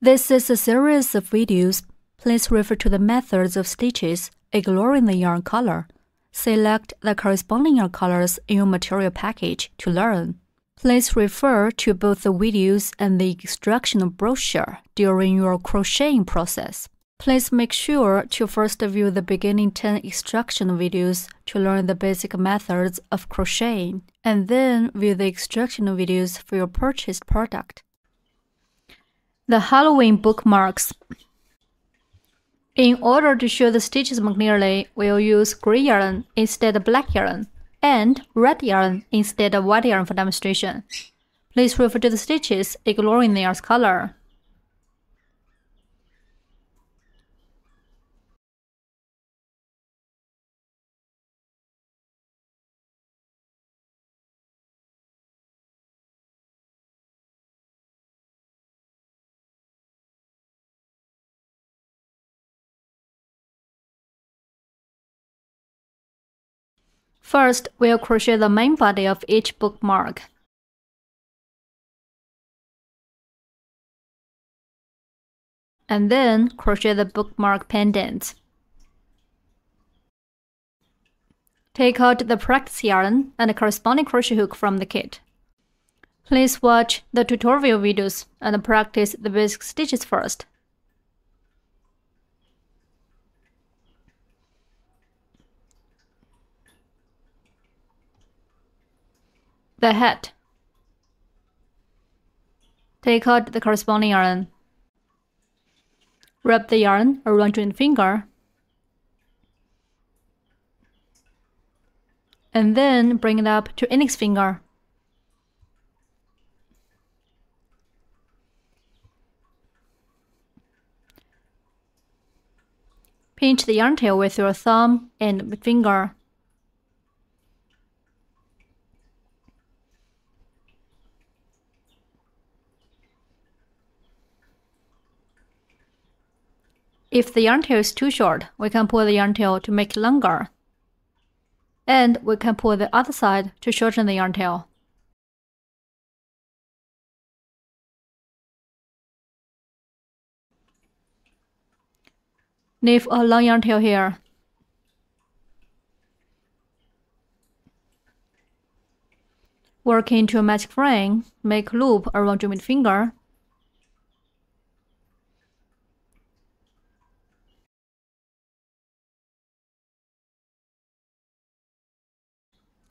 This is a series of videos. Please refer to the methods of stitches, ignoring the yarn color. Select the corresponding yarn colors in your material package to learn. Please refer to both the videos and the instructional brochure during your crocheting process. Please make sure to first view the beginning 10 instructional videos to learn the basic methods of crocheting, and then view the instructional videos for your purchased product. The Halloween bookmarks. In order to show the stitches more clearly, we'll use gray yarn instead of black yarn and red yarn instead of white yarn for demonstration. Please refer to the stitches, ignoring their color. First, we'll crochet the main body of each bookmark. And then crochet the bookmark pendant. Take out the practice yarn and the corresponding crochet hook from the kit. Please watch the tutorial videos and practice the basic stitches first. The head. Take out the corresponding yarn. Wrap the yarn around your finger. And then bring it up to index finger. Pinch the yarn tail with your thumb and finger. If the yarn tail is too short, we can pull the yarn tail to make it longer. And we can pull the other side to shorten the yarn tail. Leave a long yarn tail here. Work into a magic ring, make a loop around your middle finger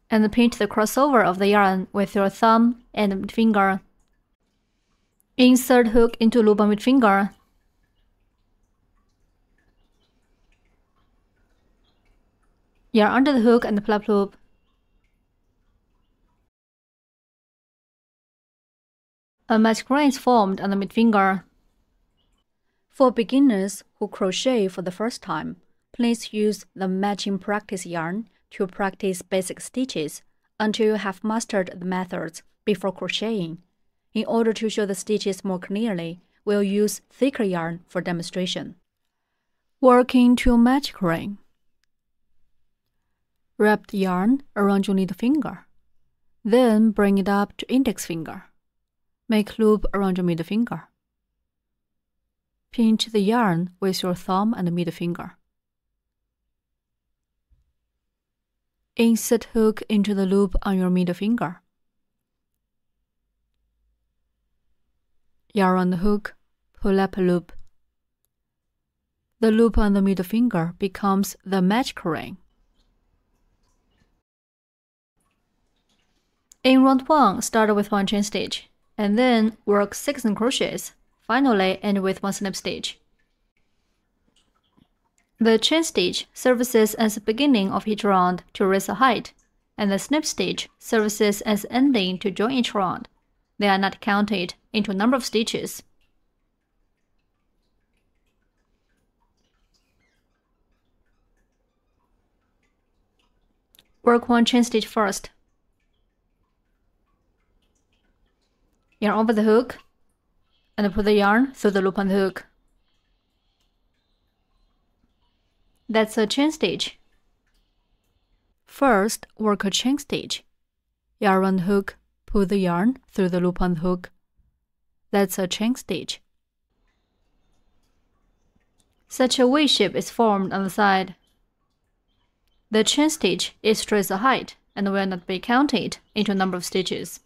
and pinch the crossover of the yarn with your thumb and finger. Insert hook into loop on with finger. Yarn under the hook and flap loop. A magic ring is formed on the midfinger. For beginners who crochet for the first time, please use the matching practice yarn to practice basic stitches until you have mastered the methods before crocheting. In order to show the stitches more clearly, we'll use thicker yarn for demonstration. Working to magic ring. Wrap the yarn around your little finger. Then bring it up to index finger. Make loop around your middle finger. Pinch the yarn with your thumb and middle finger. Insert hook into the loop on your middle finger. Yarn on the hook, pull up a loop. The loop on the middle finger becomes the magic ring. In round 1, start with one chain stitch, and then work 6 crochets. Finally, end with one slip stitch. The chain stitch serves as the beginning of each round to raise the height, and the snip stitch serves as ending to join each round. They are not counted into a number of stitches. Work one chain stitch first. Yarn over the hook and put the yarn through the loop on the hook. That's a chain stitch. First, work a chain stitch. Yarn on hook, pull the yarn through the loop on the hook. That's a chain stitch. Such a V shape is formed on the side. The chain stitch is trace the height and will not be counted into a number of stitches.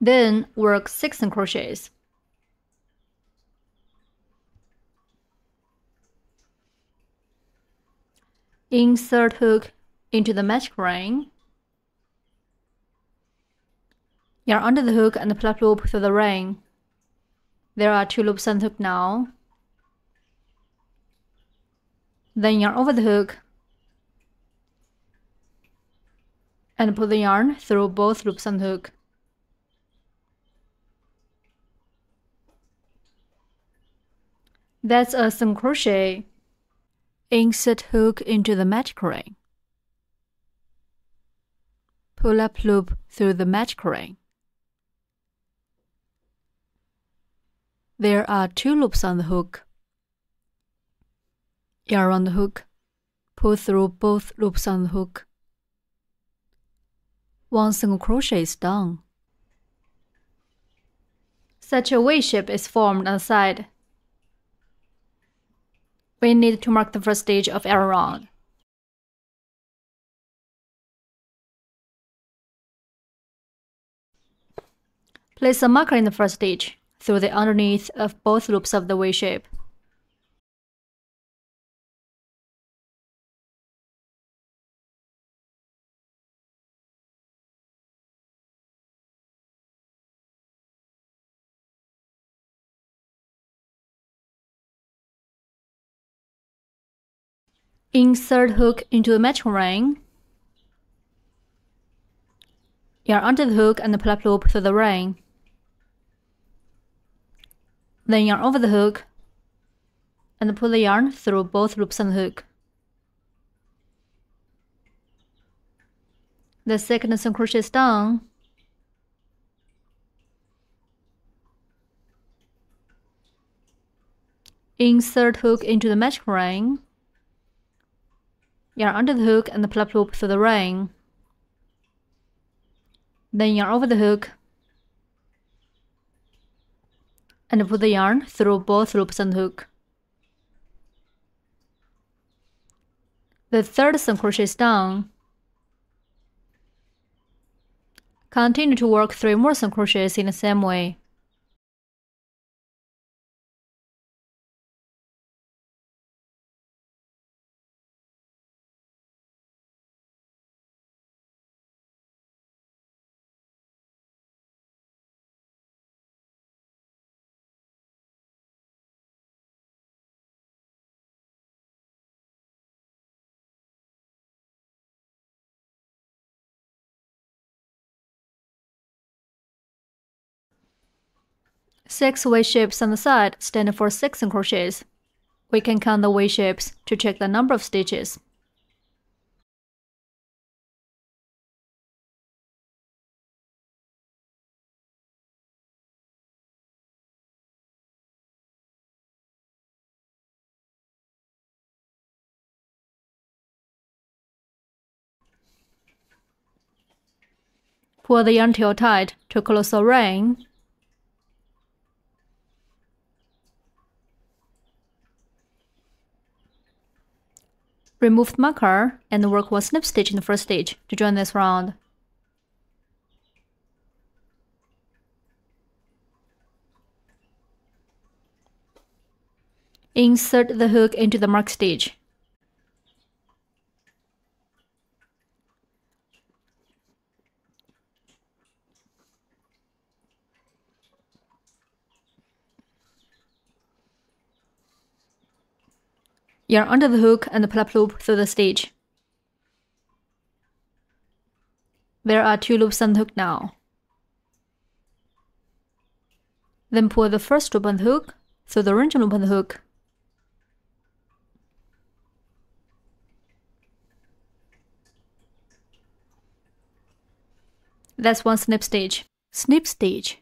Then work 6 crochets. Insert hook into the magic ring. Yarn under the hook and plug loop through the ring. There are two loops on the hook now. Then yarn over the hook and pull the yarn through both loops on the hook. That's a single crochet. Insert hook into the magic ring. Pull up loop through the magic ring. There are two loops on the hook. Yarn on the hook. Pull through both loops on the hook. One single crochet is done. Such a V shape is formed on the side we need to mark the first stage of arrow round. Place a marker in the first stitch through the underneath of both loops of the V shape. Insert hook into the matching ring. Yarn under the hook and pull plug loop through the ring. Then yarn over the hook and pull the yarn through both loops on the hook. The second single crochet is done. Insert hook into the matching ring yarn under the hook and plug loop through the ring. Then yarn over the hook and put the yarn through both loops the hook. The third single crochet is done. Continue to work three more single crochets in the same way. Six V shapes on the side stand for six crochets. We can count the V shapes to check the number of stitches. Pull the yarn tail tight to close the ring Remove the marker and work one slip stitch in the first stitch to join this round. Insert the hook into the mark stitch. Yarn under the hook and plug loop through the stitch. There are two loops on the hook now. Then pull the first loop on the hook through the original loop on the hook. That's one snip stitch. Snip stitch.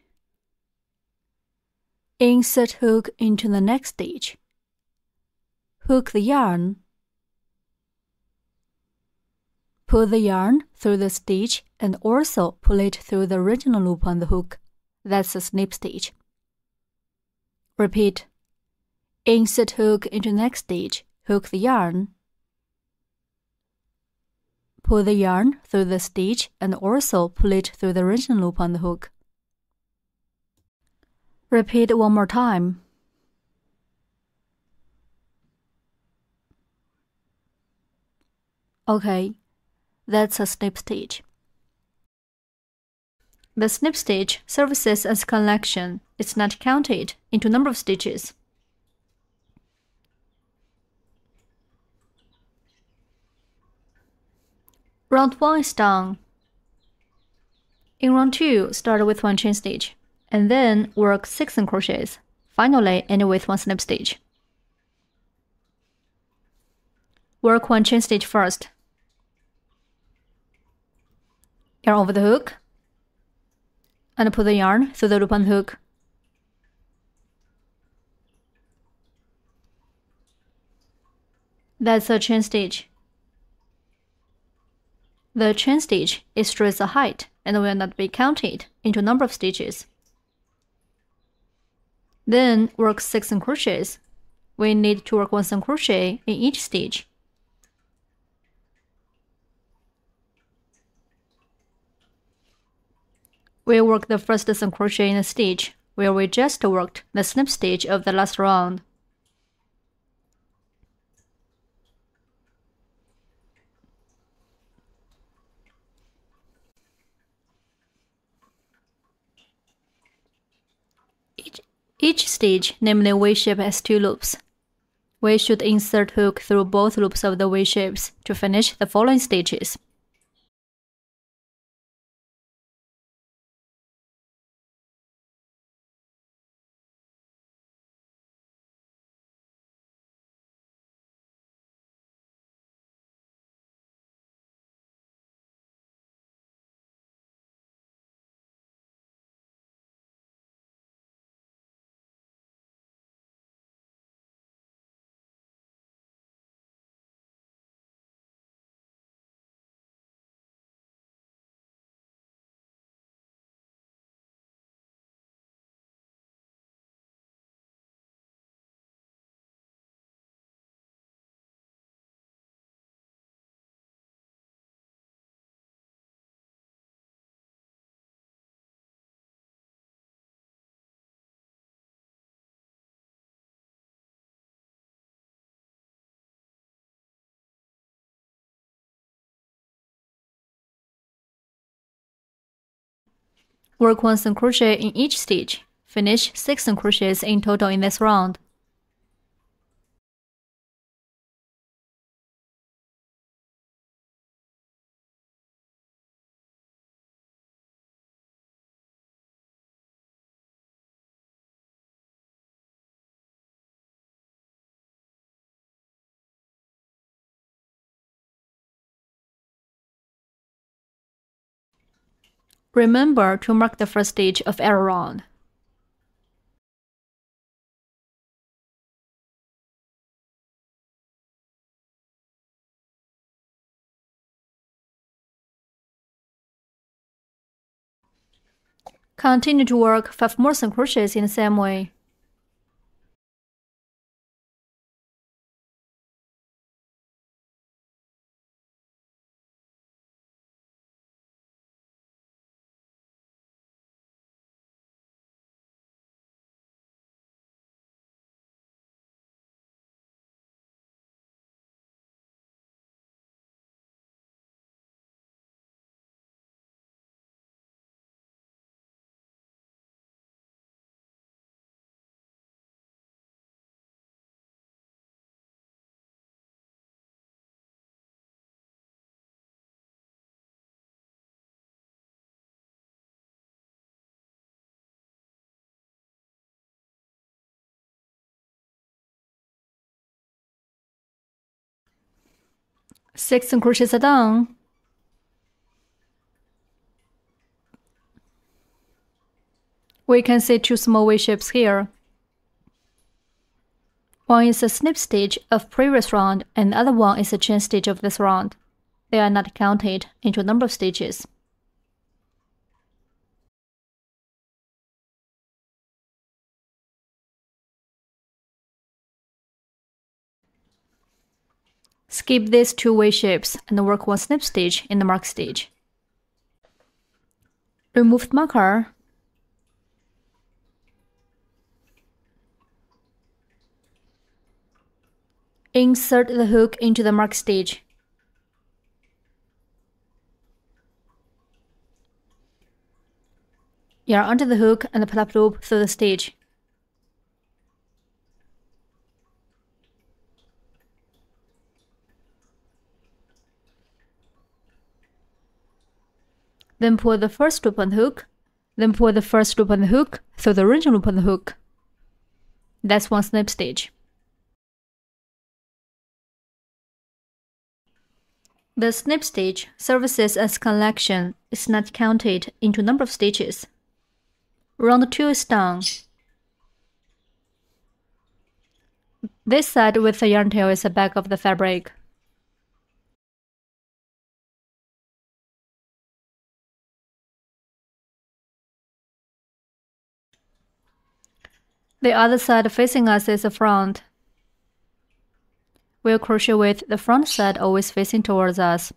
Insert hook into the next stitch hook the yarn. Pull the yarn through the stitch and also pull it through the original loop on the hook. That's a snip stitch. Repeat. Insert hook into next stitch, hook the yarn. Pull the yarn through the stitch and also pull it through the original loop on the hook. Repeat one more time. Okay, that's a snip stitch. The snip stitch serves as a connection. It's not counted into number of stitches. Round 1 is done. In round 2, start with one chain stitch, and then work 6 crochets. Finally, end with one snip stitch. Work one chain stitch first. Yarn over the hook, and put the yarn through the loop on the hook. That's a chain stitch. The chain stitch illustrates the height and will not be counted into number of stitches. Then work 6 crochets. We need to work 1 crochet in each stitch. We work the first single crochet stitch where we just worked the snip stitch of the last round. Each, each stitch, namely V-shape, has two loops. We should insert hook through both loops of the V-shapes to finish the following stitches. Work 1 single crochet in each stitch. Finish 6 single crochets in total in this round. Remember to mark the first stitch of round. Continue to work 5 more crochets in the same way. Six crochets done. We can see two small V shapes here. One is a snip stitch of previous round and the other one is a chain stitch of this round. They are not counted into number of stitches. Skip these two way shapes and work one snip stitch in the mark stitch. Remove the marker. Insert the hook into the mark stitch. Yarn under the hook and pull up loop through the stitch. Then pull the first loop on the hook, then pull the first loop on the hook through the original loop on the hook. That's one snip stitch. The snip stitch serves as collection is not counted into number of stitches. Round 2 is done. This side with the yarn tail is the back of the fabric. The other side facing us is the front. We'll crochet with the front side always facing towards us.